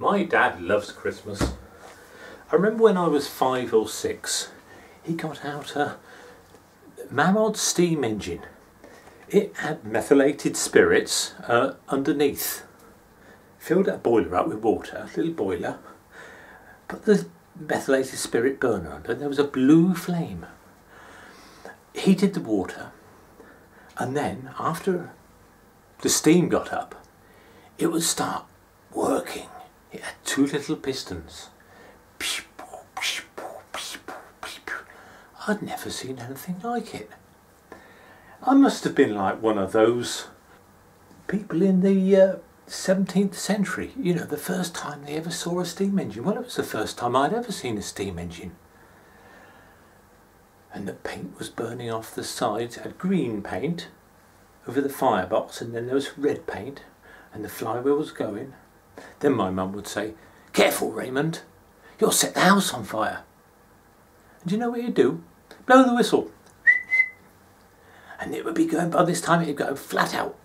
My dad loves Christmas. I remember when I was five or six, he got out a Mamod steam engine. It had methylated spirits uh, underneath. Filled that boiler up with water, a little boiler, put the methylated spirit burner under, and there was a blue flame. Heated the water, and then after the steam got up, it would start working. It had two little pistons. I'd never seen anything like it. I must have been like one of those people in the uh, 17th century, you know, the first time they ever saw a steam engine. Well, it was the first time I'd ever seen a steam engine. And the paint was burning off the sides. It had green paint over the firebox, and then there was red paint, and the flywheel was going. Then my mum would say, Careful, Raymond, you'll set the house on fire. And you know what you'd do? Blow the whistle. And it would be going, by this time, it'd go flat out.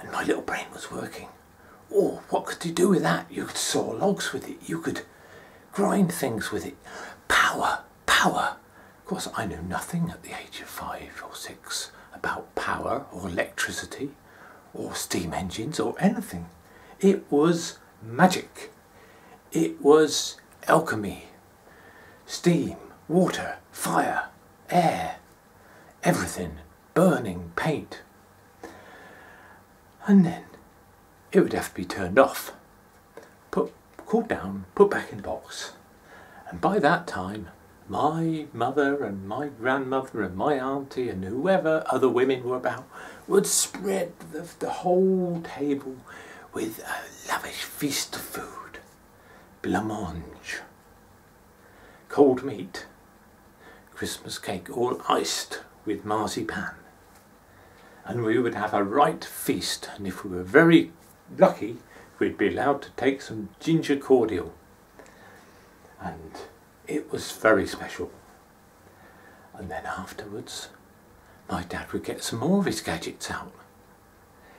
And my little brain was working. Oh, what could you do with that? You could saw logs with it. You could grind things with it. Power, power. Of course, I knew nothing at the age of five or six about power or electricity or steam engines or anything. It was magic. It was alchemy. Steam, water, fire, air, everything, burning, paint. And then it would have to be turned off, put cooled down, put back in the box. And by that time, my mother and my grandmother and my auntie and whoever other women were about would spread the, the whole table with a lavish feast of food. Blancmange, cold meat, Christmas cake all iced with marzipan. And we would have a right feast, and if we were very lucky, we'd be allowed to take some ginger cordial. And it was very special. And then afterwards, my dad would get some more of his gadgets out.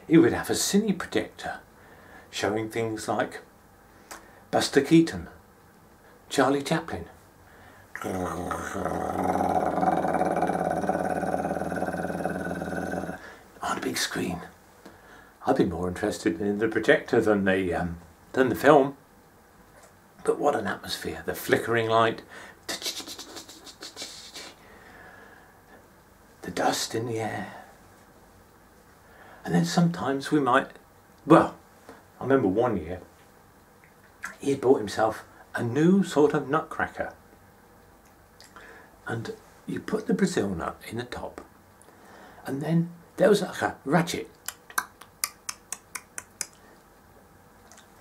He would have a cine projector showing things like Buster Keaton, Charlie Chaplin, on a big screen. I'd be more interested in the projector than the um, than the film. But what an atmosphere! The flickering light, the dust in the air, and then sometimes we might. Well, I remember one year he had bought himself a new sort of nutcracker, and you put the Brazil nut in the top, and then there was like a ratchet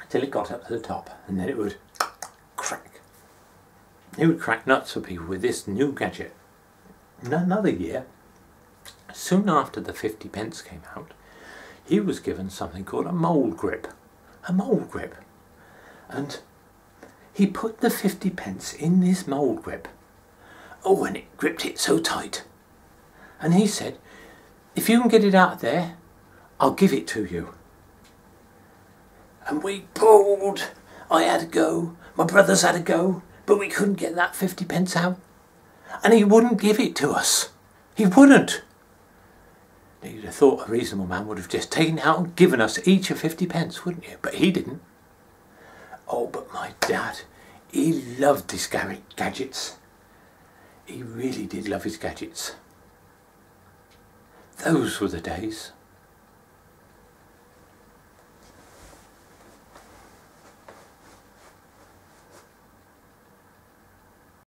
till it got up to the top, and then it would. He would crack nuts for people with this new gadget. And another year, soon after the 50 pence came out, he was given something called a mole grip. A mole grip. And he put the 50 pence in this mole grip. Oh, and it gripped it so tight. And he said, if you can get it out there, I'll give it to you. And we pulled. I had to go. My brothers had to go. But we couldn't get that 50 pence out. And he wouldn't give it to us. He wouldn't. You'd have thought a reasonable man would have just taken out and given us each a 50 pence, wouldn't you? But he didn't. Oh, but my dad, he loved his gadgets. He really did love his gadgets. Those were the days.